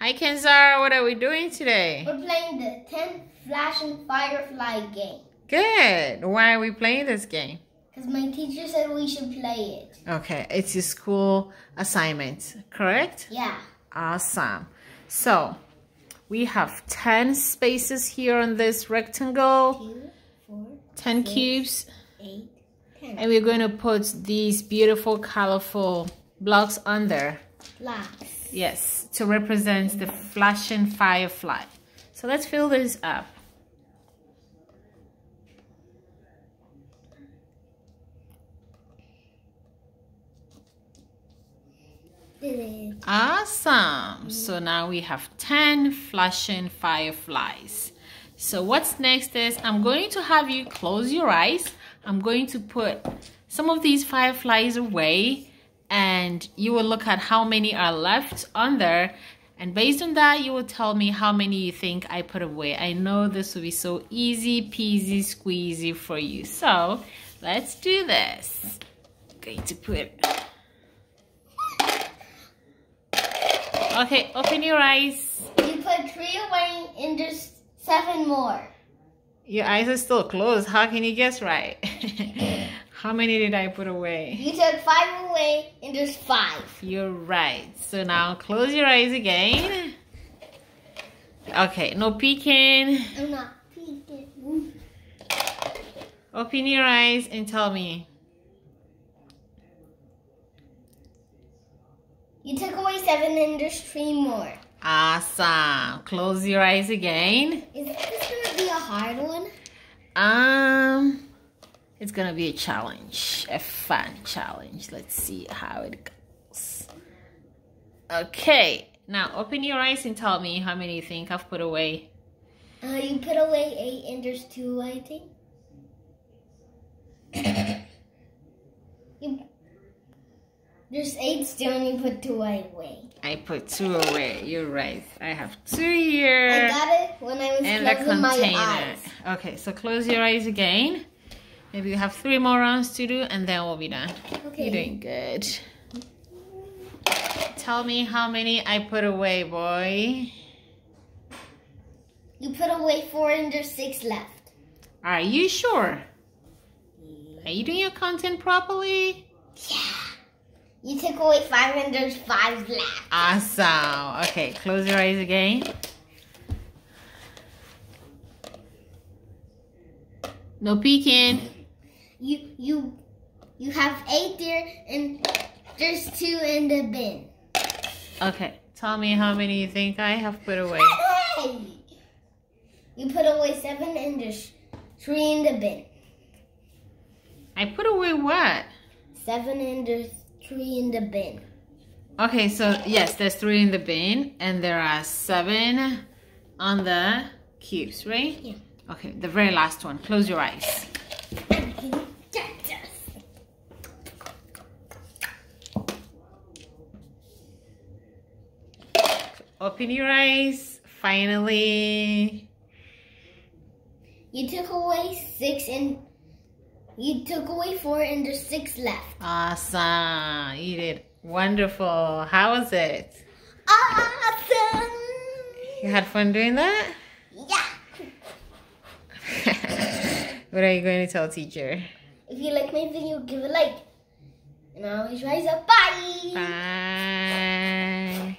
Hi, Kenzara. What are we doing today? We're playing the 10 Flash and Firefly game. Good. Why are we playing this game? Because my teacher said we should play it. Okay, it's your school assignment, correct? Yeah. Awesome. So, we have 10 spaces here on this rectangle, Two, four, 10 six, cubes, eight, and we're going to put these beautiful, colorful blocks on there. Blocks. Yes, to represent the flashing firefly. So let's fill this up. Awesome. So now we have 10 flashing fireflies. So what's next is I'm going to have you close your eyes. I'm going to put some of these fireflies away and you will look at how many are left on there and based on that you will tell me how many you think I put away. I know this will be so easy peasy squeezy for you. So let's do this. I'm going to put Okay, open your eyes. You put three away and there's seven more. Your eyes are still closed. How can you guess right? How many did I put away? You took five away and there's five. You're right. So now close your eyes again. Okay, no peeking. I'm not peeking. Open your eyes and tell me. You took away seven and there's three more. Awesome. Close your eyes again. Is this gonna be a hard one? Um, it's gonna be a challenge, a fun challenge. Let's see how it goes. Okay, now open your eyes and tell me how many you think I've put away. Uh, you put away eight and there's two, I think. you, there's eight still and you put two away. I put two away. You're right. I have two here. I got it when I was and the closing my container. eyes. Okay, so close your eyes again. Maybe you have three more rounds to do and then we'll be done. Okay. You're doing good. Tell me how many I put away, boy. You put away four and there's six left. Are you sure? Are you doing your content properly? Yeah. You took away five and there's five left. Awesome. Okay, close your eyes again. No peeking. You you you have eight there and there's two in the bin. Okay, tell me how many you think I have put away. Hey! You put away seven and there's three in the bin. I put away what? Seven and there's three in the bin. Okay, so yes, there's three in the bin and there are seven on the cubes, right? Yeah. Okay, the very last one. Close your eyes. Open your eyes. Finally. You took away six and you took away four and there's six left. Awesome. You did wonderful. How was it? Awesome! You had fun doing that? Yeah! what are you going to tell teacher? If you like my video, give a like. And always rise up. Bye! Bye.